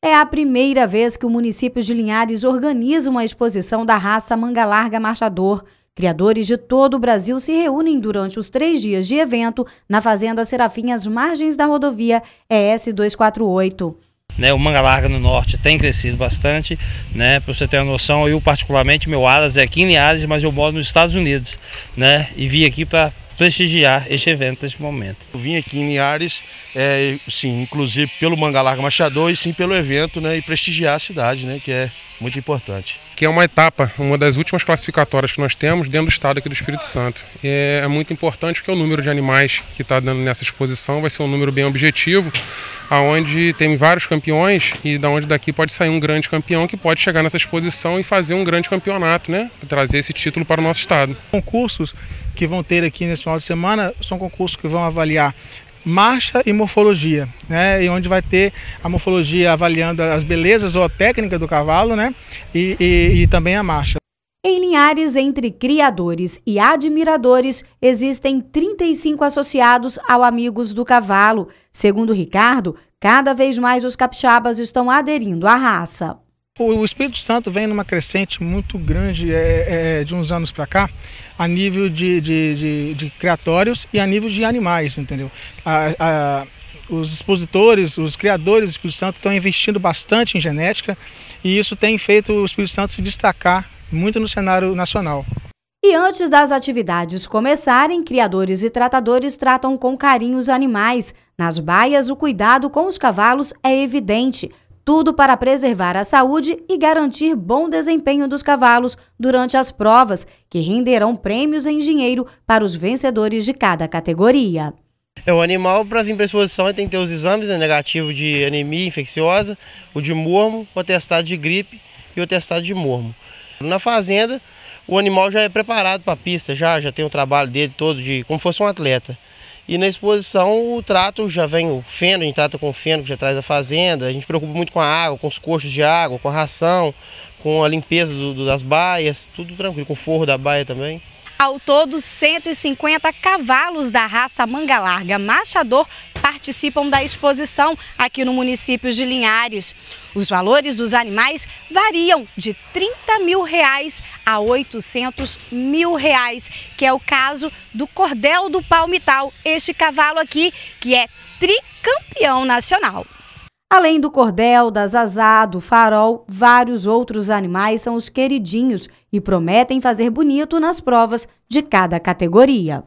É a primeira vez que o município de Linhares organiza uma exposição da raça manga larga marchador. Criadores de todo o Brasil se reúnem durante os três dias de evento na Fazenda Serafim, às margens da rodovia ES 248. Né, o manga larga no norte tem crescido bastante, né, para você ter uma noção, eu particularmente, meu Aras é aqui em Linhares, mas eu moro nos Estados Unidos, né, e vim aqui para prestigiar este evento neste momento. Eu vim aqui em Linhares, é, sim, inclusive pelo Manga Larga Machador e sim pelo evento, né, e prestigiar a cidade, né, que é muito importante. Que é uma etapa, uma das últimas classificatórias que nós temos dentro do estado aqui do Espírito Santo. É, é muito importante porque o número de animais que está dando nessa exposição vai ser um número bem objetivo, aonde tem vários campeões e da onde daqui pode sair um grande campeão que pode chegar nessa exposição e fazer um grande campeonato, né, trazer esse título para o nosso estado. Concursos que vão ter aqui nesse final de semana são concursos que vão avaliar marcha e morfologia, né? E onde vai ter a morfologia avaliando as belezas ou a técnica do cavalo, né? E, e, e também a marcha. Em Linhares, entre criadores e admiradores, existem 35 associados ao Amigos do Cavalo. Segundo Ricardo, cada vez mais os capixabas estão aderindo à raça. O Espírito Santo vem numa crescente muito grande é, é, de uns anos para cá, a nível de, de, de, de, criatórios e a nível de animais, entendeu? A, a, os expositores, os criadores do Espírito Santo estão investindo bastante em genética e isso tem feito o Espírito Santo se destacar muito no cenário nacional. E antes das atividades começarem, criadores e tratadores tratam com carinho os animais. Nas baias, o cuidado com os cavalos é evidente. Tudo para preservar a saúde e garantir bom desempenho dos cavalos durante as provas, que renderão prêmios em dinheiro para os vencedores de cada categoria. É, o animal, para vir para exposição, tem que ter os exames né, negativos de anemia infecciosa, o de mormo, o atestado de gripe e o atestado de mormo. Na fazenda, o animal já é preparado para a pista, já, já tem o trabalho dele todo, de como fosse um atleta. E na exposição o trato já vem o feno, a gente trata com o feno que já traz da fazenda, a gente preocupa muito com a água, com os coxos de água, com a ração, com a limpeza do, do, das baias, tudo tranquilo, com o forro da baia também. Ao todo, 150 cavalos da raça manga larga machador participam da exposição aqui no município de Linhares. Os valores dos animais variam de 30 mil reais a 800 mil reais, que é o caso do Cordel do Palmital, este cavalo aqui que é tricampeão nacional. Além do cordel, da zazá, do farol, vários outros animais são os queridinhos e prometem fazer bonito nas provas de cada categoria.